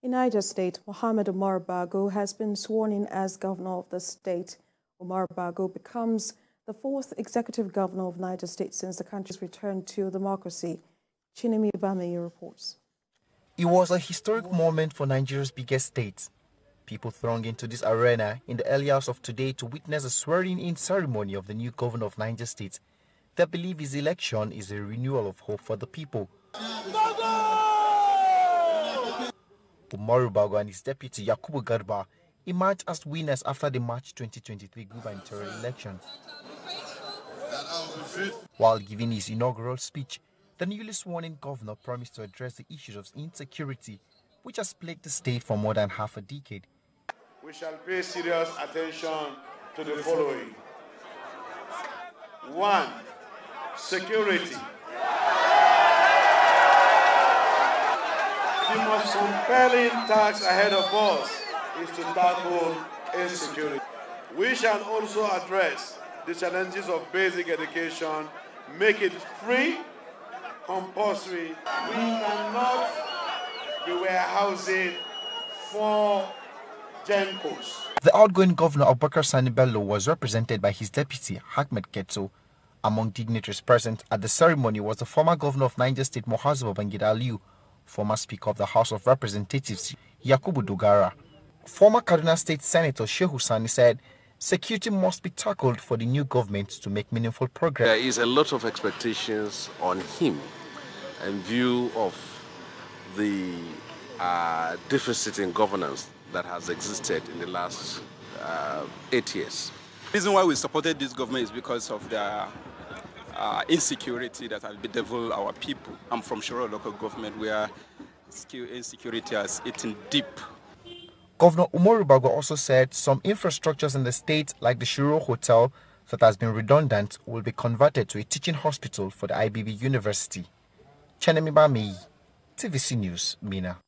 In Niger State, Mohamed Umar Bago has been sworn in as governor of the state. Umar Bago becomes the fourth executive governor of Niger State since the country's return to democracy. Chinemi Bameyi reports. It was a historic moment for Nigeria's biggest state. People thronged into this arena in the early hours of today to witness the swearing-in ceremony of the new governor of Niger State. They believe his election is a renewal of hope for the people. Umaru Bago and his deputy Yakubu Garba emerged as winners after the March 2023 gubernatorial elections. While giving his inaugural speech, the newly sworn-in governor promised to address the issues of insecurity, which has plagued the state for more than half a decade. We shall pay serious attention to the following. One, security. The most compelling task ahead of us is to tackle insecurity. We shall also address the challenges of basic education, make it free, compulsory. We cannot be warehousing for GENCOs. The outgoing governor Abubakar Sani Bello was represented by his deputy, Ahmed Ketso. Among dignitaries present at the ceremony was the former governor of Niger State, Muazu Babangida Aliyu, former Speaker of the House of Representatives, Yakubu Dogara. Former Kaduna State Senator Shehu Sani said security must be tackled for the new government to make meaningful progress. There is a lot of expectations on him in view of the uh, deficit in governance that has existed in the last uh, eight years. The reason why we supported this government is because of the uh, insecurity that has bedeviled our people. I'm from Shiroro local government where insecurity has eaten deep. Governor Umaru Bago also said some infrastructures in the state, like the Shiroro Hotel, that has been redundant, will be converted to a teaching hospital for the IBB University. Chenemi Bami, TVC News, Minna.